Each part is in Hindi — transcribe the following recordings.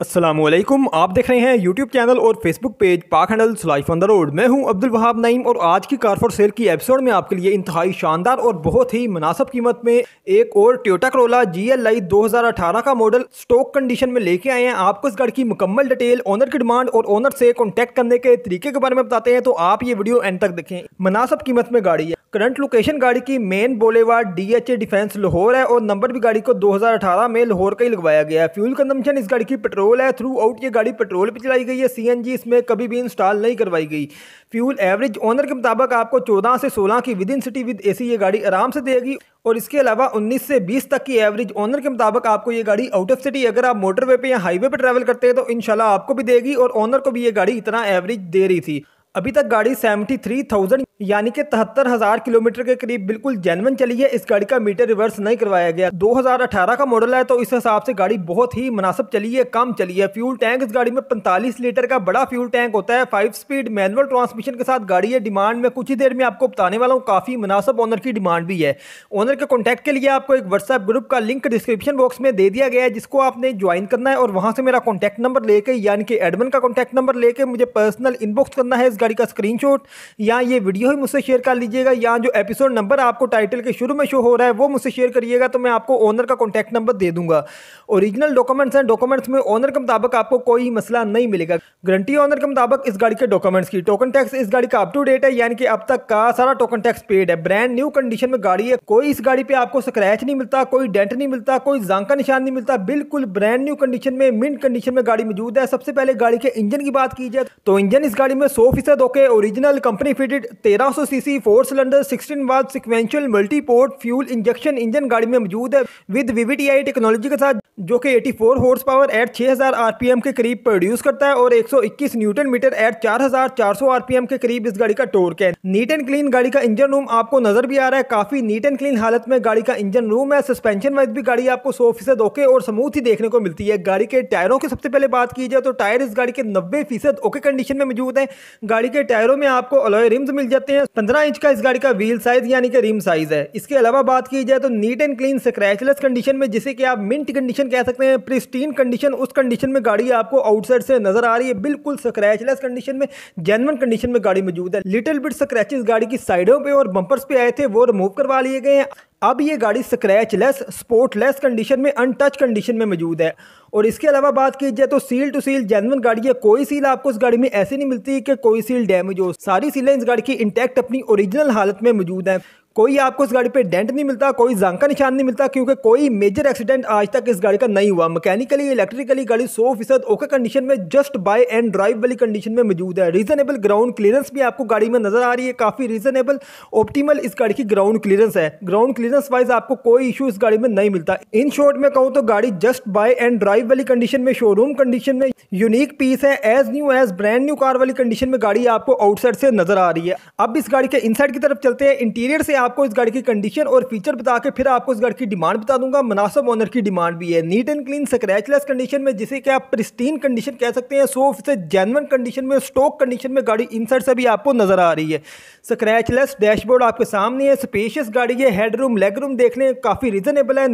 असलम आप देख रहे हैं यूट्यूब चैनल और Facebook page Pak handles Life on the Road मैं हूँ अब्दुल वहाब नईम और आज की कार फॉर सेल की एपिसोड में आपके लिए इंतहाई शानदार और बहुत ही मुनासब कीमत में एक और Toyota Corolla G L I दो का मॉडल स्टॉक कंडीशन में लेके आए हैं। आपको इस गाड़ी की मुकम्मल डिटेल ओनर की डिमांड और ओनर से कॉन्टैक्ट करने के तरीके के बारे में बताते हैं तो आप ये वीडियो एंड तक देखें। मुनासब कीमत में गाड़ी है। करंट लोकेशन गाड़ी की main boulevard DHA defence Lahore है और नंबर भी गाड़ी को 2018 में लाहौर का ही लगवाया गया है। फ्यूल कंजम्पशन इस गाड़ी की पेट्रोल है थ्रू आउट ये गाड़ी पेट्रोल पर चलाई गई है सीएनजी इसमें कभी भी इंस्टॉल नहीं करवाई गई। फ्यूल एवरेज ओनर के मुताबिक आपको 14 से 16 की within city with AC ये गाड़ी आराम से देगी और इसके अलावा 19 से 20 तक की एवरेज ओनर के मुताबिक आपको ये गाड़ी आउट ऑफ़ सिटी अगर आप मोटरवे पे या हाईवे पे ट्रैवल करते हैं तो इनशाला आपको भी देगी और ओनर को भी ये गाड़ी इतना एवरेज दे रही थी। अभी तक गाड़ी सेवेंटी थ्री थाउज़ेंड यानी कि तिहत्तर हज़ार किलोमीटर के करीब बिल्कुल जेनवन चली है। इस गाड़ी का मीटर रिवर्स नहीं करवाया गया। 2018 का मॉडल है तो इस हिसाब से गाड़ी बहुत ही मुनासिब चली है, कम चली है। फ्यूल टैंक इस गाड़ी में 45 लीटर का बड़ा फ्यूल टैंक होता है। फाइव स्पीड मैनुअल ट्रांसमिशन के साथ गाड़ी है डिमांड में कुछ ही देर में आपको बताने वाला हूँ, काफ़ी मुनासिब ऑनर की डिमांड भी है। ऑनर के कॉन्टैक्ट के लिए आपको एक व्हाट्सएप ग्रुप का लिंक डिस्क्रिप्शन बॉक्स में दे दिया गया है, जिसको आपने ज्वाइन करना है और वहाँ से मेरा कॉन्टैक्ट नंबर लेके, यानी कि एडमिन का कॉन्टैक्ट नंबर लेके मुझे पर्सनल इनबॉक्स करना है इस गाड़ी का स्क्रीन या ये वीडियो ही मुझसे शेयर कर लीजिएगा, या जो एपिसोड नंबर आपको टाइटल के शुरू में शो हो रहा है, वो मुझसे शेयर करिएगा तो मैं आपको ओनर का कॉन्टैक्ट नंबर दे दूँगा। ओरिजिनल डॉक्यूमेंट्स हैं डॉक्यूमेंट्स में ओनर के मुताबिक आपको कोई मसला नहीं मिलेगा। गारंटी ओनर के मुताबिक इस गाड़ी के डॉक्यूमेंट्स की। टोकन टैक्स इस गाड़ी का अप टू डेट है, यानी कि अब तक का सारा टोकन टैक्स पेड है। ब्रांड न्यू कंडीशन में गाड़ी है, कोई इस गाड़ी पे आपको स्क्रैच नहीं मिलता, कोई डेंट नहीं मिलता, कोई जांका निशान नहीं मिलता। बिल्कुल ब्रांड न्यू कंडीशन में मिंट कंडीशन में गाड़ी मौजूद है। सबसे पहले गाड़ी के इंजन की बात की जाए तो इंजन इस गाड़ी में सौ ओके ओरिजिनल कंपनी फिटेड तेरह सौ CC four cylinder sixteen valve sequential multiport fuel injection engine गाड़ी में मौजूद है विद वीवीटीआई टेक्नोलॉजी के साथ, जो कि 84 हॉर्स पावर एट 6000 आरपीएम के करीब प्रोड्यूस करता है और 121 न्यूटन मीटर एट 4400 आरपीएम के करीब इस गाड़ी का टोर्क है। नीट एंड क्लीन गाड़ी का इंजन रूम आपको नज़र भी आ रहा है। काफ़ी नीट एंड क्लीन हालत में गाड़ी का इंजन रूम है। सस्पेंशन वाइज भी गाड़ी आपको सौ फ़ीसद ओके और स्मूथ ही देखने को मिलती है। गाड़ी के टायरों की सबसे पहले बात की जाए तो टायर इस गाड़ी के नब्बे ओके कंडीशन में मौजूद है। गाड़ी के टायरों में आपको अलॉय रिम्स मिल जाते हैं। पंद्रह इंच का इस गाड़ी का व्हील साइज़ यानी कि रिम साइज़ है। इसके अलावा बात की जाए तो neat and clean scratchless condition में, जिसे कि आप मिंट कंडीशन कह सकते हैं प्रिस्टीन कंडीशन उस कंडीशन में गाड़ी आपको आउटसाइड से नज़र आ रही है। बिल्कुल स्क्रैचलेस कंडीशन में जेनवन कंडीशन में गाड़ी मौजूद है। लिटिल बिट स्क्रैचेस गाड़ी की साइडों पे और बम्पर्स पे आए थे, वो रिमूव करवा लिए गए हैं। अब ये गाड़ी scratch less spot less condition में अनटच कंडीशन में मौजूद है। और इसके अलावा बात की जाए तो सील टू सील जेनवन गाड़ी है। कोई सील आपको इस गाड़ी में ऐसी नहीं मिलती कि कोई सील डैमेज हो। सारी सीलें इस गाड़ी की इंटैक्ट अपनी ओरिजिनल हालत में मौजूद है। कोई आपको इस गाड़ी पे डेंट नहीं मिलता, कोई जंग जांका निशान नहीं मिलता, क्योंकि कोई मेजर एक्सीडेंट आज तक इस गाड़ी का नहीं हुआ। मैकेनिकली इलेक्ट्रिकली गाड़ी सौ फ़ीसद ओके कंडीशन में जस्ट बाय एंड ड्राइव वाली कंडीशन में मौजूद है। रीजनेबल ग्राउंड क्लियरेंस भी आपको गाड़ी में नज़र आ रही है। काफ़ी रीजनेबल ऑप्टीमल इस गाड़ी की ग्राउंड क्लियरेंस है। ग्राउंड क्लियरेंस वाइज आपको कोई इशू इस गाड़ी में नहीं मिलता। इन शॉर्ट में कहूँ तो गाड़ी जस्ट बाय एंड ड्राइव वाली कंडीशन में शोरूम कंडीशन में यूनिक पीस है। As new as brand new car वाली कंडीशन में गाड़ी आपको आउटसाइड से नज़र आ रही है। अब इस गाड़ी के इनसाइड की तरफ़ चलते हैं। इंटीरियर से आपको इस गाड़ी की कंडीशन और फीचर बता के फिर आपको इस गाड़ी की डिमांड बता दूँगा। मुनासब ऑनर की डिमांड भी है। Neat and clean scratchless condition में जिसे कि आप प्रिस्टीन कंडीशन कह सकते हैं सो से जेनवन कंडीशन में स्टॉक कंडीशन में गाड़ी इनसाइड से भी आपको नज़र आ रही है। स्क्रैचलेस डैशबोर्ड आपके सामने है। स्पेशियस गाड़ी है। हेडरूम लेग रूम देखने, काफ़ी रीजनेबल है।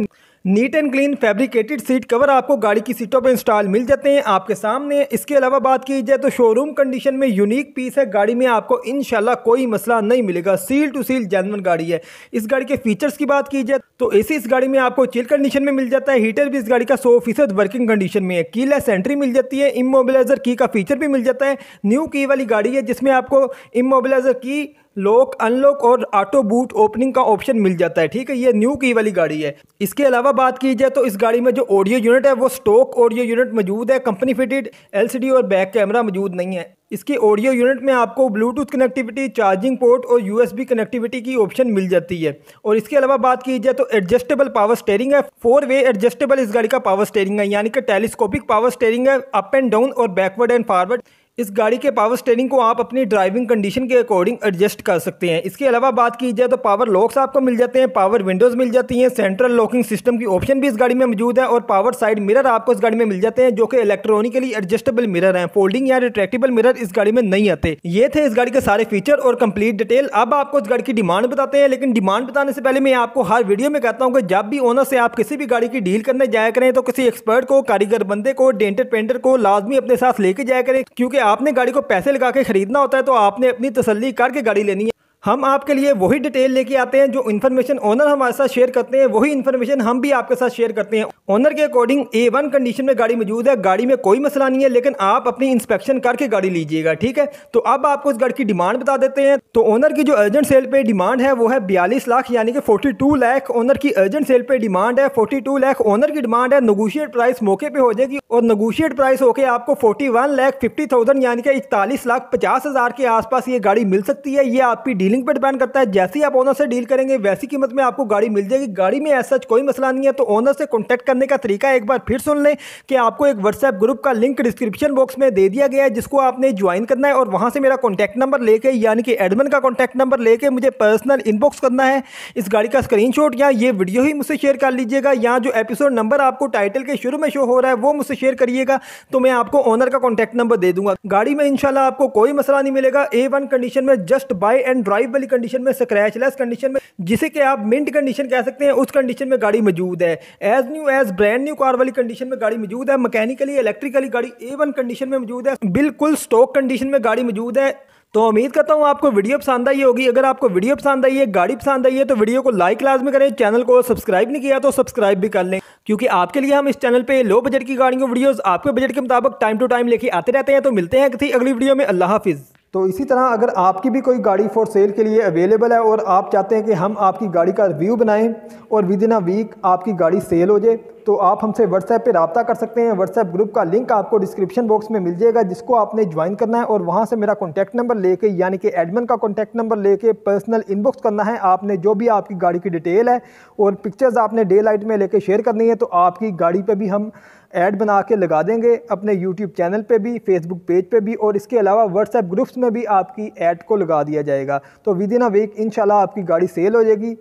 Neat and clean fabricated seat cover आपको गाड़ी की सीटों पर इंस्टॉल मिल जाते हैं आपके सामने। इसके अलावा बात की जाए तो शोरूम कंडीशन में यूनिक पीस है। गाड़ी में आपको इनशाला कोई मसला नहीं मिलेगा। सील टू सील जेनवन गाड़ी है। इस गाड़ी के फीचर्स की बात की जाए तो एसी इस गाड़ी में आपको चिल कंडीशन में मिल जाता है। हीटर भी इस गाड़ी का सौ फ़ीसद वर्किंग कंडीशन में है। की लेस एंट्री मिल जाती है। इमोबिलाइजर की का फीचर भी मिल जाता है। न्यू की वाली गाड़ी है जिसमें आपको इमोबिलाइजर की लॉक अनलॉक और ऑटो बूट ओपनिंग का ऑप्शन मिल जाता है, ठीक है? ये न्यू की वाली गाड़ी है। इसके अलावा बात की जाए तो इस गाड़ी में जो ऑडियो यूनिट है, वो स्टॉक ऑडियो यूनिट मौजूद है। कंपनी फिटेड एलसीडी और बैक कैमरा मौजूद नहीं है। इसकी ऑडियो यूनिट में आपको ब्लूटूथ कनेक्टिविटी चार्जिंग पोर्ट और यूएसबी कनेक्टिविटी की ऑप्शन मिल जाती है। और इसके अलावा बात की जाए तो एडजस्टेबल पावर स्टेयरिंग है। फोर वे एडजस्टेबल इस गाड़ी का पावर स्टेयरिंग है, यानी कि टेलीस्कोपिक पावर स्टेयरिंग है अप एंड डाउन और बैकवर्ड एंड फॉरवर्ड इस गाड़ी के पावर स्टेरिंग को आप अपनी ड्राइविंग कंडीशन के अकॉर्डिंग एडजस्ट कर सकते हैं। इसके अलावा बात की जाए तो पावर लॉक्स आपको मिल जाते हैं पावर विंडोज़ मिल जाती हैं सेंट्रल लॉकिंग सिस्टम की ऑप्शन भी इस गाड़ी में मौजूद है और पावर साइड मिरर आपको इस गाड़ी में मिल जाते हैं, जो कि इलेक्ट्रॉनिकली एडजस्टेबल मिरर हैं। फोल्डिंग या रिट्रैक्टेबल मिरर इस गाड़ी में नहीं आते। ये थे इस गाड़ी के सारे फीचर और कंप्लीट डिटेल अब आपको इस गाड़ी की डिमांड बताते हैं, लेकिन डिमांड बताने से पहले मैं आपको हर वीडियो में कहता हूँ कि जब भी ओनर से आप किसी भी गाड़ी की डील करने जाया करें तो किसी एक्सपर्ट को, कारीगर बंदे को डेंटर पेंटर को लाजमी अपने साथ लेके जाया करें, क्योंकि आपने गाड़ी को पैसे लगा के खरीदना होता है तो आपने अपनी तसली करके गाड़ी लेनी है। हम आपके लिए वही डिटेल लेके आते हैं जो इन्फॉर्मेशन ओनर हमारे साथ शेयर करते हैं, वही इन्फॉर्मेशन हम भी आपके साथ शेयर करते हैं। ओनर के अकॉर्डिंग ए वन कंडीशन में गाड़ी मौजूद है, गाड़ी में कोई मसला नहीं है, लेकिन आप अपनी इंस्पेक्शन करके गाड़ी लीजिएगा, ठीक है? तो अब आपको इस गाड़ी की डिमांड बता देते हैं। तो ओनर की जो अर्जेंट सेल पे डिमांड है, वो है बयालीस लाख, यानी कि फोर्टी टू ओनर की अर्जेंट सेल पे डिमांड है फोर्टी टू ओनर की डिमांड है नगोशिएट प्राइस मौके पे हो जाएगी, और नगोशिएट प्राइस होकर आपको फोर्टी वन फिफ्टी थाउज़ेंड यानी कि इकतालीस लाख, पचास हज़ार के आसपास ये गाड़ी मिल सकती है। ये आपकी डीलिंग पर डिपेंड करता है। जैसे ही आप ओनर से डील करेंगे, वैसी कीमत में आपको गाड़ी मिल जाएगी। गाड़ी में ऐसा कोई मसला नहीं है तो ओनर से कॉन्टैक्ट करने का तरीका एक बार फिर सुन लें कि आपको एक व्हाट्सएप ग्रुप का लिंक डिस्क्रिप्शन बॉक्स में दे दिया गया है, जिसको आपने ज्वाइन करना है और वहाँ से मेरा कॉन्टैक्ट नंबर लेके, यानी कि एडमिन का कॉन्टैक्ट नंबर लेके मुझे पर्सनल इनबॉक्स करना है। इस गाड़ी का स्क्रीन या ये वीडियो ही मुझसे शेयर कर लीजिएगा, या जो एपिसोड नंबर आपको टाइटल के शुरू में शो हो रहा है, वो मुझसे शेयर करिएगा तो मैं आपको ओनर का कॉन्टैक्ट नंबर दे दूँगा। गाड़ी में इंशाल्लाह आपको कोई मसला नहीं मिलेगा। ए कंडीशन में जस्ट बाय एंड ड्राइव वाली कंडीशन में स्क्रैचलेस कंडीशन में, जिसे कि आप मिंट कंडीशन कह सकते हैं, उस कंडीशन में गाड़ी मौजूद है। As new as brand new car वाली कंडीशन में गाड़ी मौजूद है मैकेनिकली इलेक्ट्रिकली गाड़ी ए वन कंडीशन में मौजूद है, बिल्कुल स्टॉक कंडीशन में गाड़ी मौजूद है। तो उम्मीद करता हूँ आपको वीडियो पसंद आई होगी। अगर आपको वीडियो पसंद आई है, गाड़ी पसंद आई है तो वीडियो को लाइक लाजमी करें चैनल को सब्सक्राइब नहीं किया तो सब्सक्राइब भी कर लें, क्योंकि आपके लिए हम इस चैनल पे लो बजट की गाड़ियों वीडियोस आपके बजट के मुताबिक टाइम टू टाइम लेके आते रहते हैं। तो मिलते हैं किसी अगली वीडियो में। अल्लाह हाफिज़। तो इसी तरह अगर आपकी भी कोई गाड़ी फॉर सेल के लिए अवेलेबल है और आप चाहते हैं कि हम आपकी गाड़ी का रिव्यू बनाएँ और विद इन अ वीक आपकी गाड़ी सेल हो जाए तो आप हमसे व्हाट्सएप पे रबता कर सकते हैं। व्हाट्सएप ग्रुप का लिंक आपको डिस्क्रिप्शन बॉक्स में मिल जाएगा, जिसको आपने ज्वाइन करना है और वहाँ से मेरा कॉन्टैक्ट नंबर लेके, यानी कि एडमिन का कॉन्टैक्ट नंबर लेके पर्सनल इनबॉक्स करना है। आपने जो भी आपकी गाड़ी की डिटेल है और पिक्चर्स आपने डे लाइट में लेके शेयर करनी है तो आपकी गाड़ी पर भी हम ऐड बना के लगा देंगे अपने यूट्यूब चैनल पे भी फेसबुक पेज पे भी और इसके अलावा व्हाट्सएप ग्रुप्स में भी आपकी ऐड को लगा दिया जाएगा। तो विद इन अ वीक इन आपकी गाड़ी सेल हो जाएगी।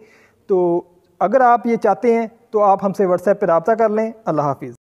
तो अगर आप ये चाहते हैं तो आप हमसे व्हाट्सएप पर रबता कर लें। अल्लाह हाफिज़।